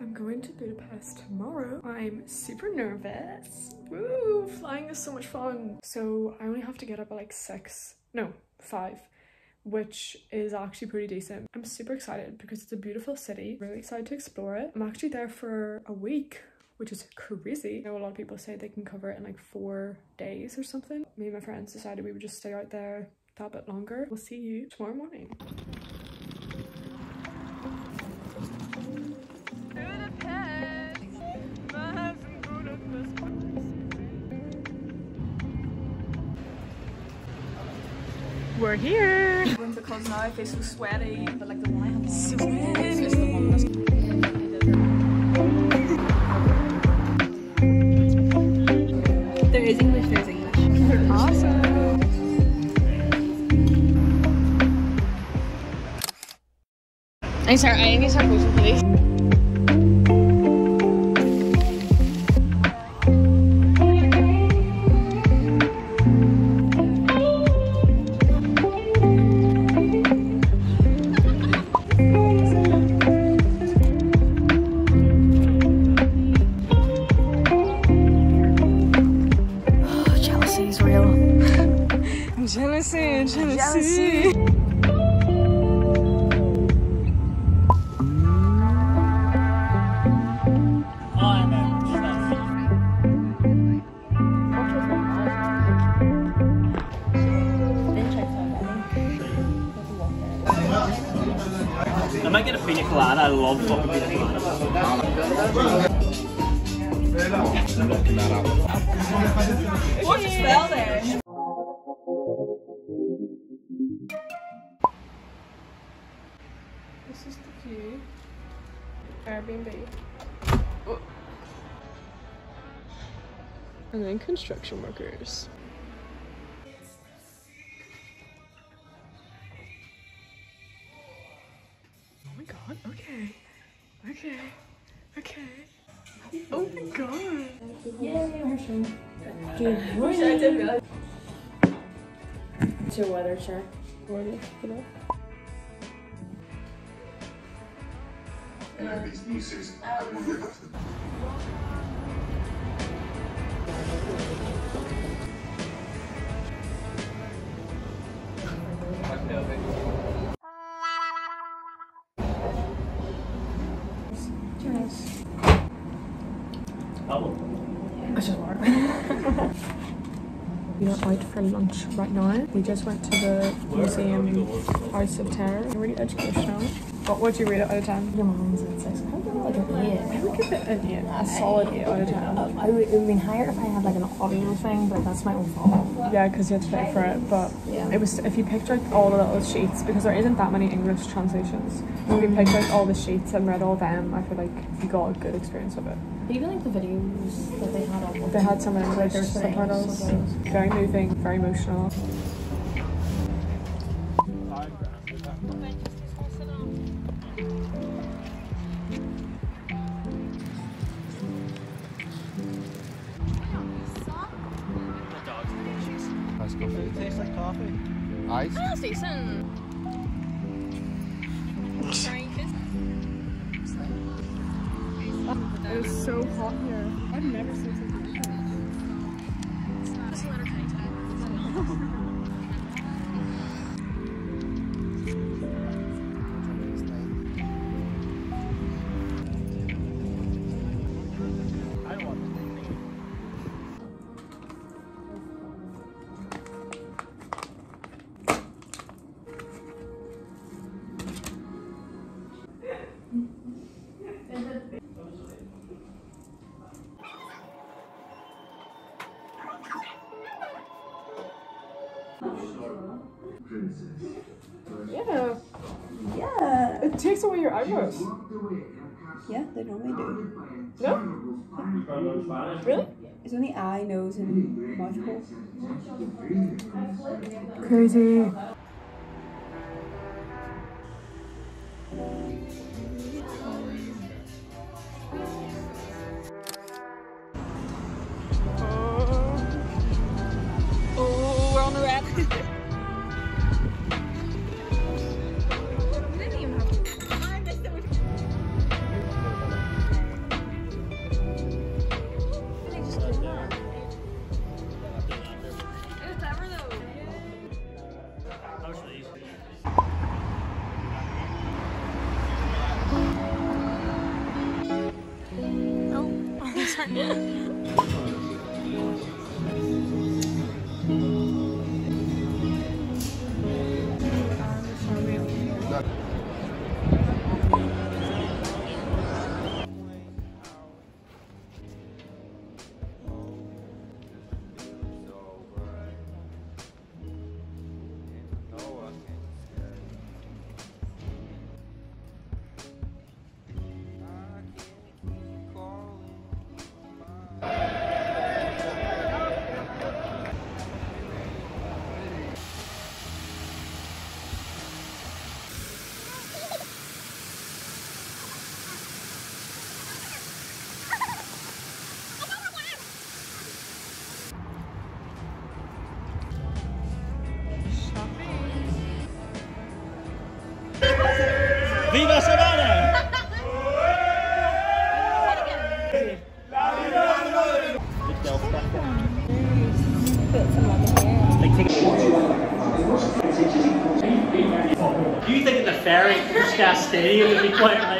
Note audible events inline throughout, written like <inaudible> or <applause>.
I'm going to Budapest tomorrow. I'm super nervous. Woo! Flying is so much fun. So I only have to get up at like six, no, five which is actually pretty decent. I'm super excited because it's a beautiful city. Really excited to explore it. I'm actually there for a week which is crazy. I know a lot of people say they can cover it in like four days or something. Me and my friends decided we would just stay out there that bit longer. We'll see you tomorrow morning. We're here. Winter clothes now, I feel so sweaty. But like the one Sweaty. it's just the one that's There is English, there's English. Awesome. I'm sorry, I need to start for pina colada. I love fucking pina colada. What's the spell there? This is the view. Airbnb. Oh. And then construction workers. It's <laughs> your weather check. Ready for that? I just work. <laughs> We are out for lunch right now. We just went to the museum House of Terror. Really educational. What would you rate it out of 10? Your mom's at six. I would give it like an eight. I would give it an 8. A solid 8 out of 10. I would, it would be higher if I had like an audio thing, but that's my own fault. Yeah, because you had to pay for it. But Yeah. it was if you picked out all the little sheets, because there isn't that many English translations. If you mm. picked out all the sheets and read all them, I feel like you got a good experience of it. Even like the videos that they had on They had some in English subtitles. Very moving, very emotional. Ice coffee. It tastes like coffee. Ice? That's decent. It was so hot here. I've never seen something like that. I <laughs> Yeah. Yeah. It takes away your eyebrows. Yeah, they normally do. No? Really? It's only eye, nose, and mouth hole. Crazy. Viva Savannah! Do you think that the ferry at Puskás Stadium would be quite right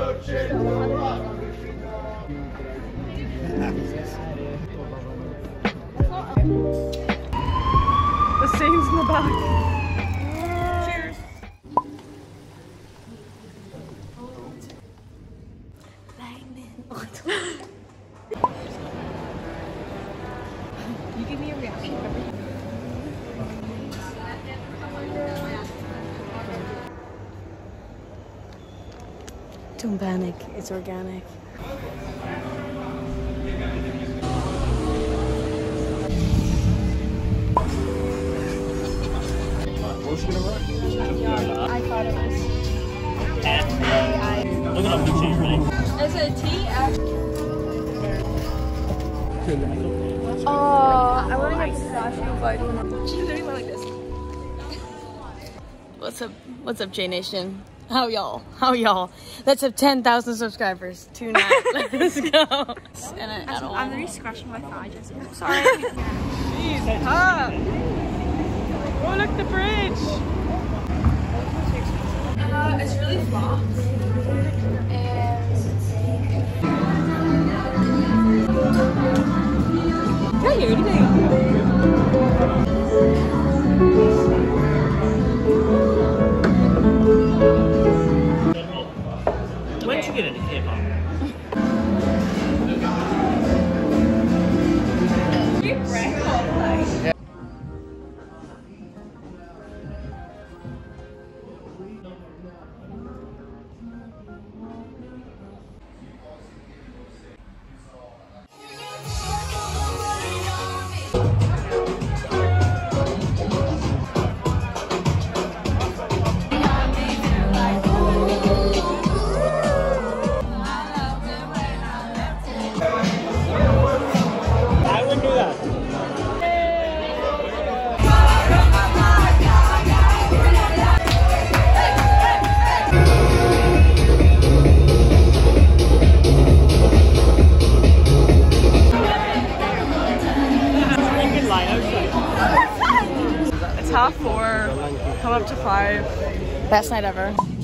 The stains in the back. Cheers. <laughs> You give me a reaction. Don't panic. It's organic. I thought it was. Look at picture, you ready? Is I want to get. What's up? What's up, J Nation? How y'all? How y'all? Let's have 10,000 subscribers tonight. <laughs> Let's go. And I, at all. I'm literally scratching my thigh, Jessica. <laughs> Sorry. Ah. Oh, look, at the bridge. Uh, it's really flat. Yeah, you're eating. I Best night ever.